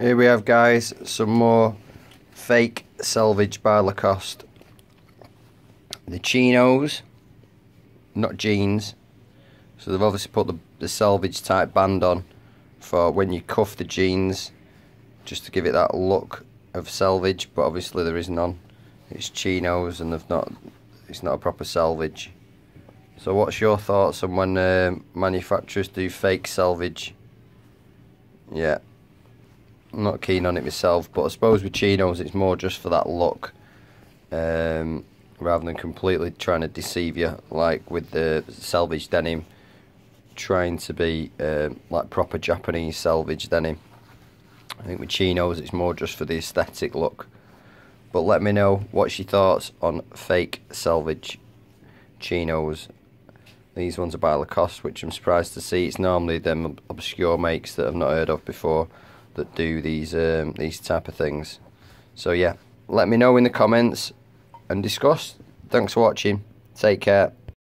Here we have guys, some more fake selvage by Lacoste. The chinos, not jeans. So they've obviously put the, the type band on for when you cuff the jeans, just to give it that look of selvage, but obviously there is none. It's chinos and they've not, it's not a proper selvage. So what's your thoughts on when uh, manufacturers do fake selvage? Yeah, I'm not keen on it myself, but I suppose with chinos it's more just for that look, um, rather than completely trying to deceive you, like with the selvage denim, trying to be uh, like proper Japanese selvage denim. I think with chinos it's more just for the aesthetic look. But let me know what's your thoughts on fake selvage chinos. These ones are by Lacoste, which I'm surprised to see. It's normally them obscure makes that I've not heard of before that do these um, these type of things. So yeah, let me know in the comments and discuss. Thanks for watching. Take care.